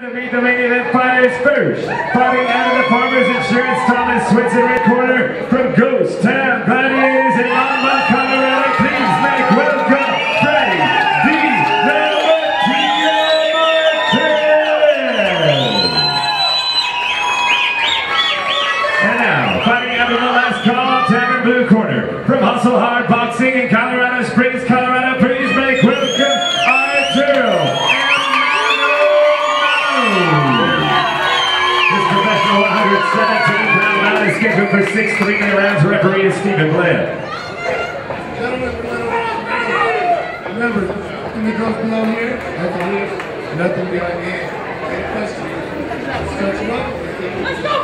To meet the main event fighters first. Fighting out of the Farmers Insurance, Thomas Switzer red corner scheduled for three-minute rounds. Referee is Stephen Blair. Remember, nothing that goes below here, nothing here, nothing behind here. Any questions? Stretch them up. Let's go, Brody! Let's go.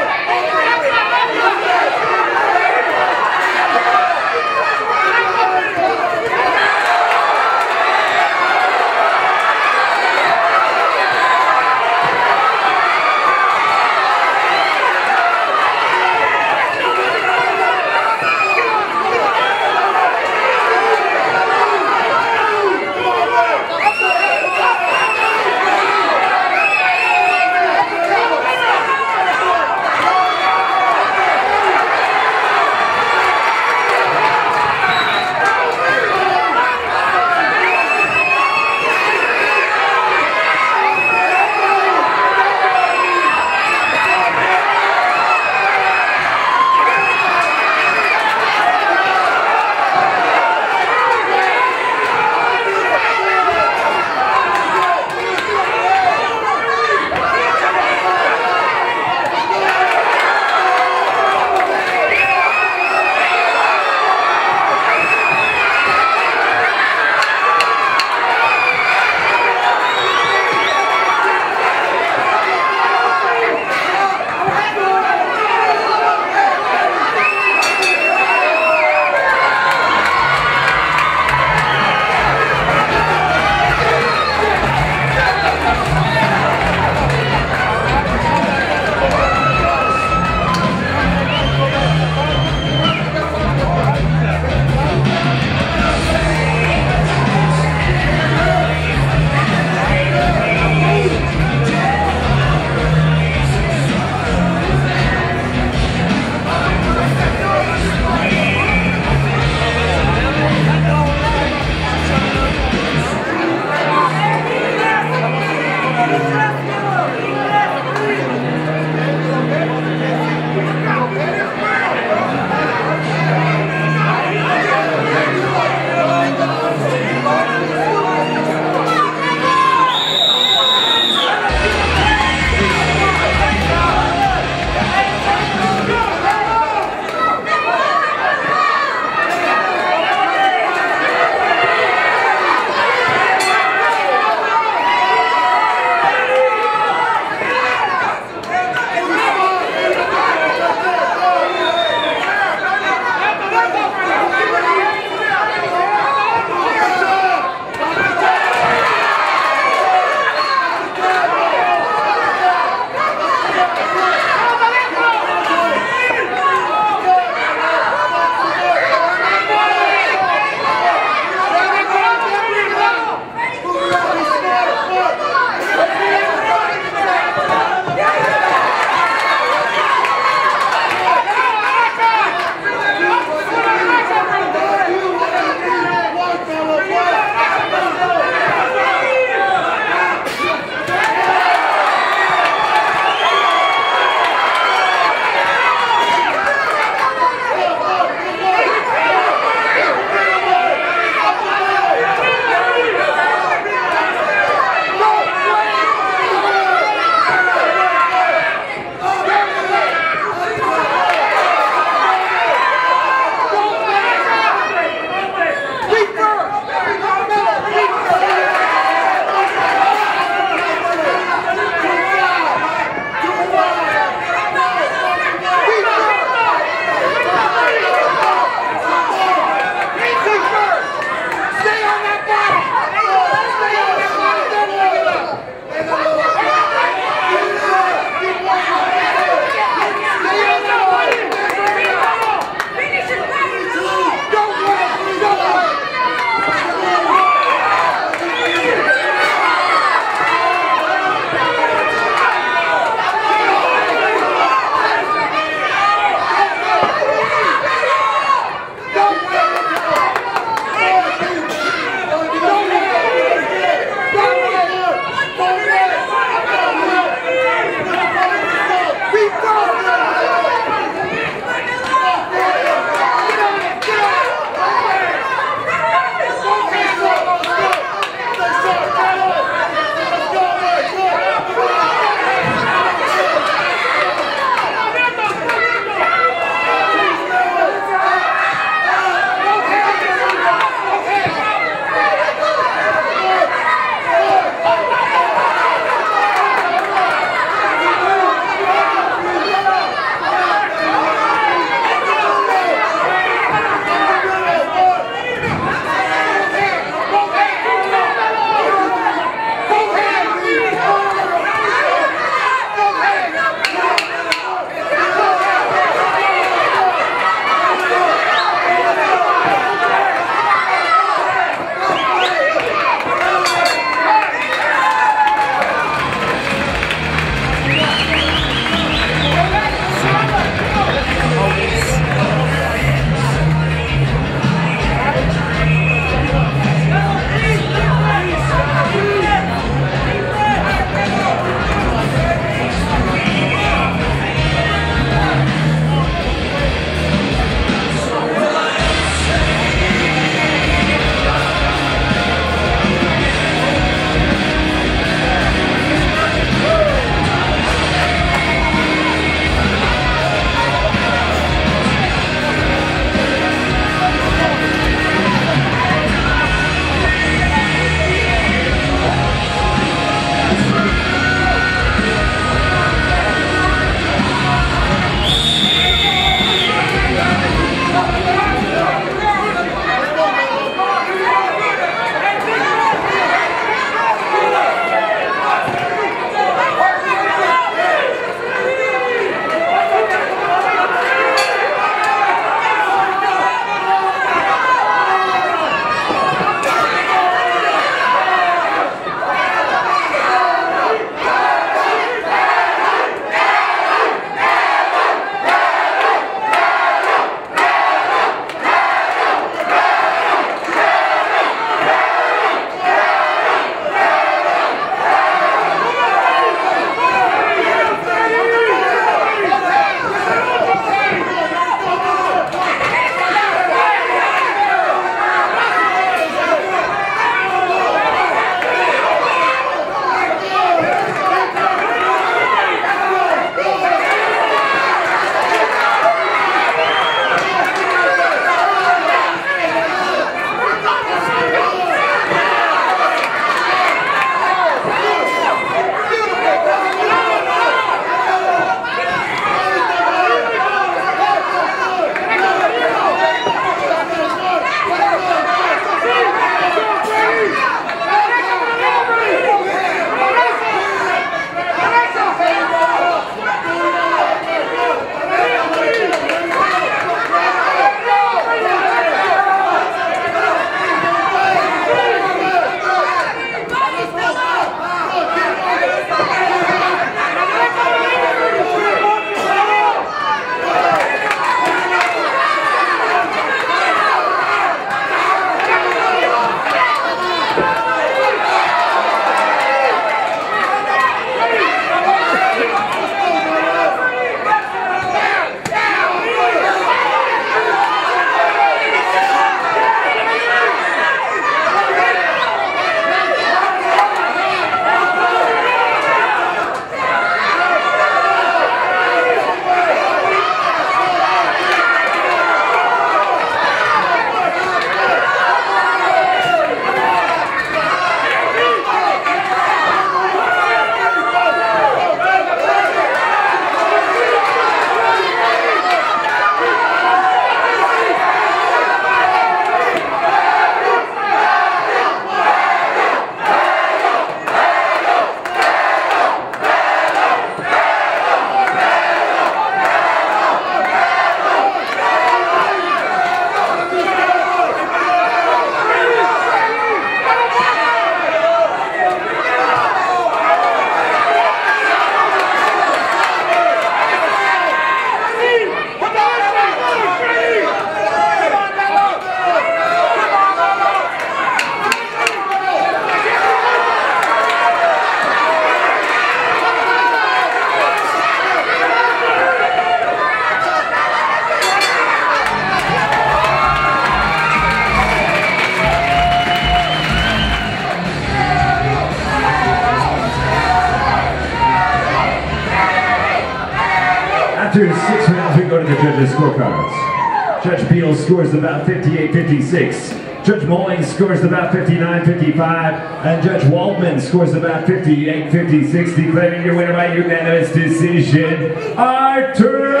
Judges' scorecards. Judge Beal scores about 58-56. Judge Mulling scores about 59-55. And Judge Waldman scores about 58-56, declaring your winner by unanimous decision, Arturo!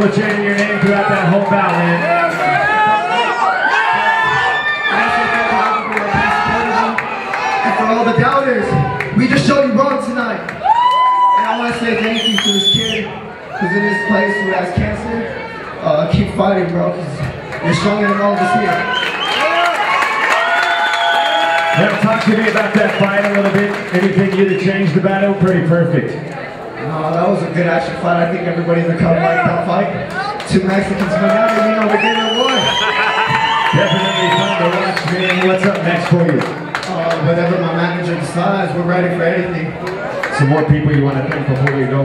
Pretty good. People chanting your name throughout that whole man. And for all the doubters, we just showed you wrong tonight. And I want to say thank you to this kid who's in this place who has cancer. Uh, keep fighting, bro, because you're stronger than all of us here. Now, talk to me about that fight a little bit. Anything you'd have changed about it? Pretty perfect. Oh, that was a good action fight. I think everybody in the crowd liked that fight. Two Mexicans coming out and we know we did it one. Definitely fun to watch, man. What's up next for you? Uh, whatever my manager decides, we're ready for anything. Some more people you want to thank before you go?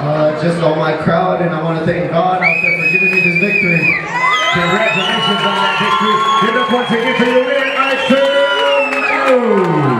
Uh, just all my crowd, and I want to thank God out there for giving me this victory. Congratulations on that victory. Give up once again for the winner, I feel.